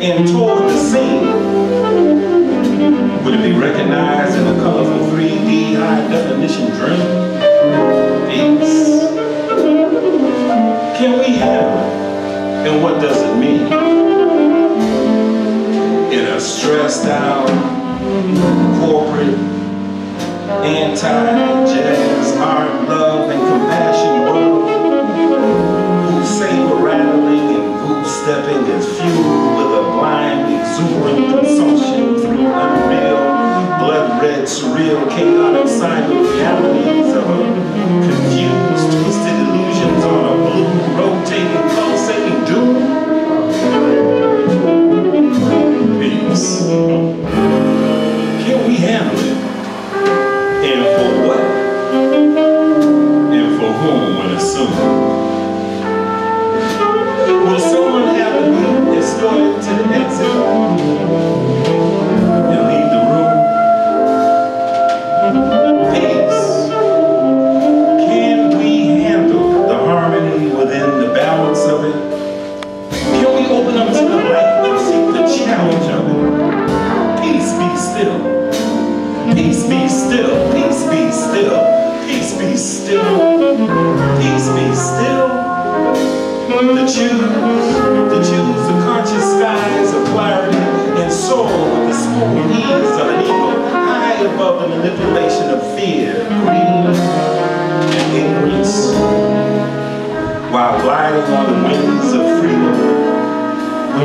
and toward the scene? Would it be recognized in a colorful 3D high definition dream? Peace. Can we handle it? And what does it mean? In a stressed out, corporate, anti-jazz, art, love, and compassion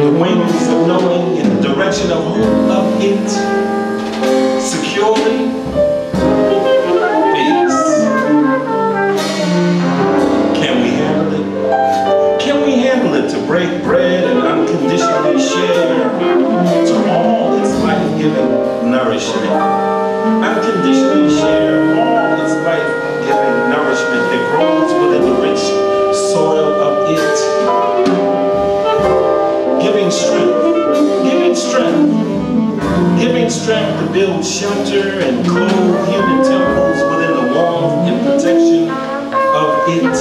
the wings of knowing in the direction of who of it securely. Can we handle it? Can we handle it to break bread and unconditionally share to all its life-giving nourishment? To build shelter and clothe human temples within the warmth and protection of it.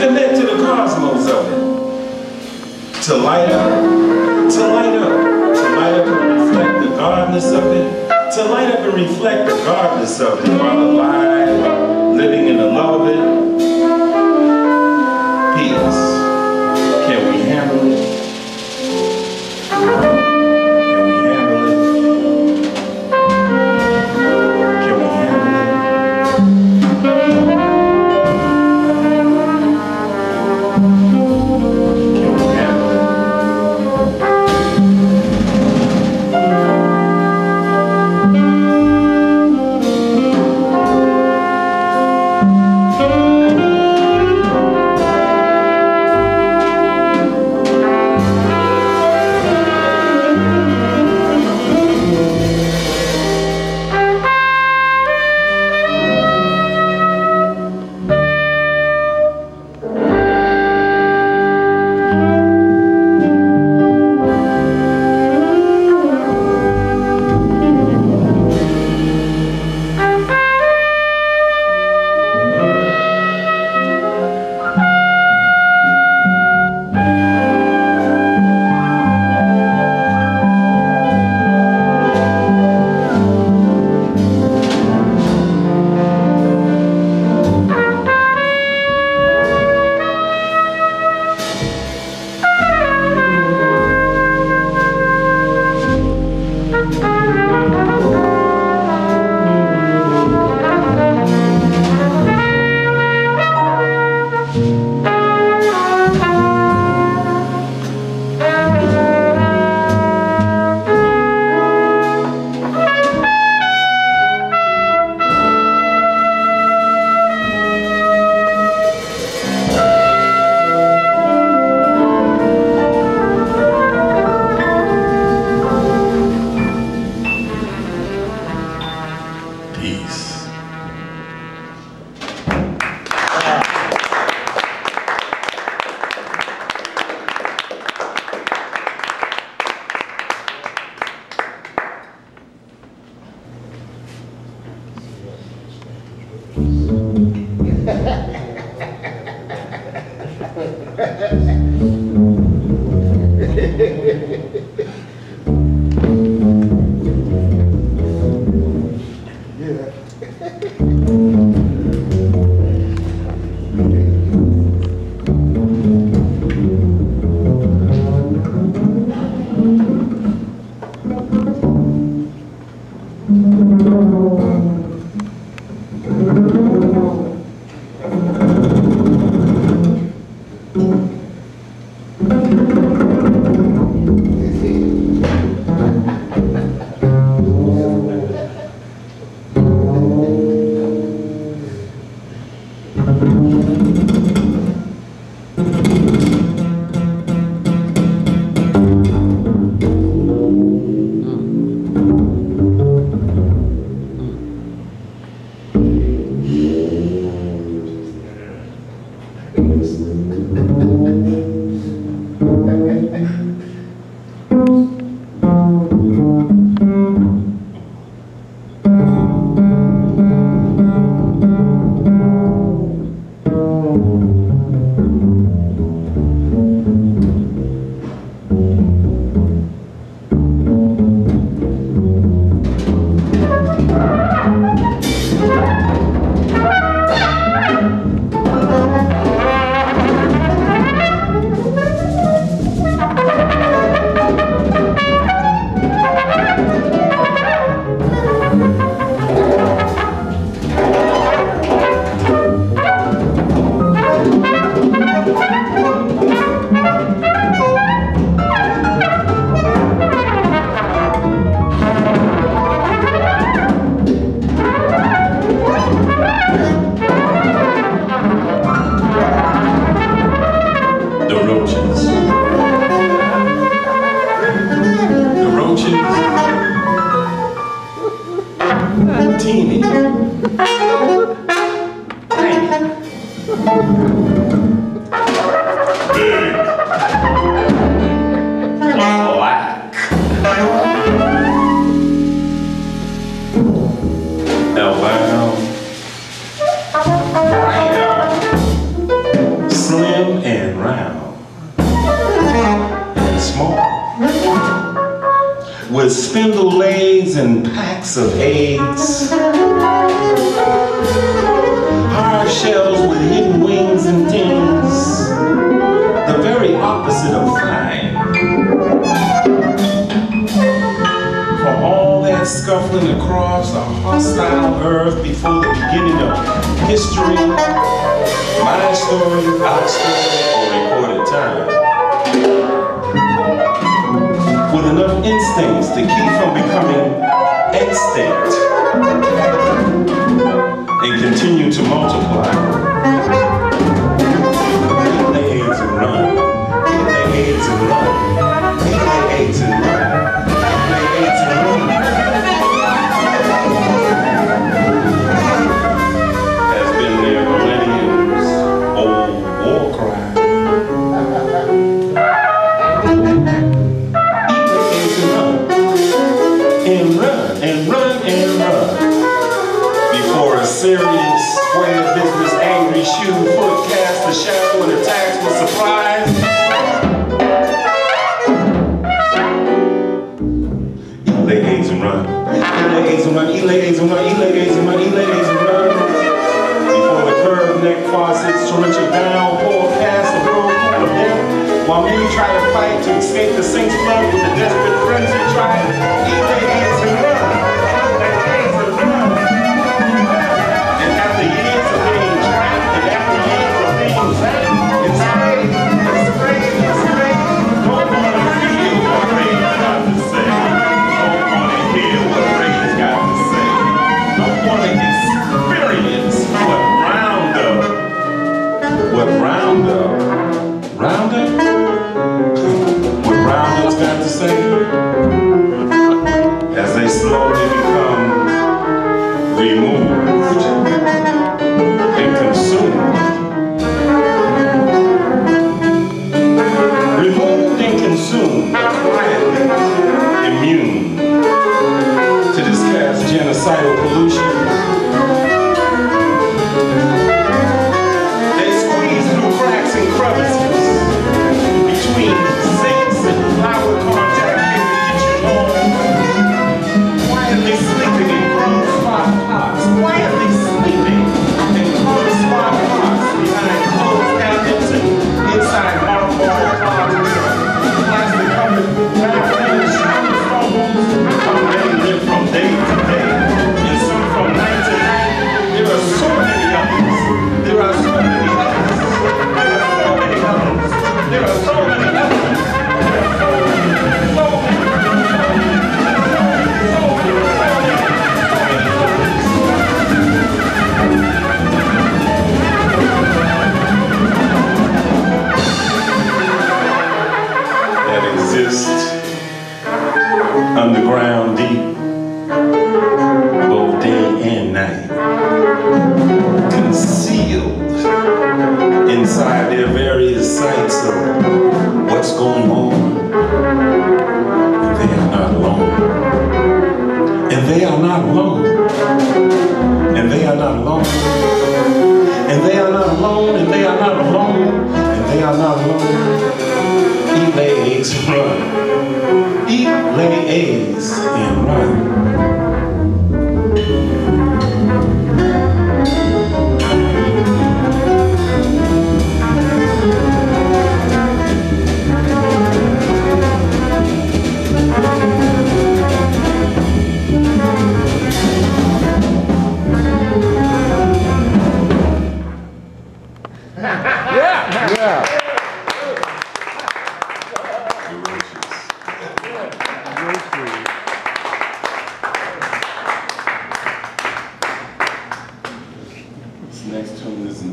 Connect to the cosmos of it. To light up, to light up, to light up and reflect the godness of it, to light up and reflect the godness of it while alive, living in the love of it. The roaches. The roaches. Teeny. spindle legs and packs of eggs. Hard shells with hidden wings and things, the very opposite of fine. For all that scuffling across a hostile earth before the beginning of history, my story, our story, or recorded time with enough instincts to keep from becoming extinct and continue to multiply. ladies and money, ladies and girls. Before the curved neck faucets to down, past the room of death. While many try to fight to escape the sink's flood with the desperate frenzied who try to eat revolution.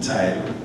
This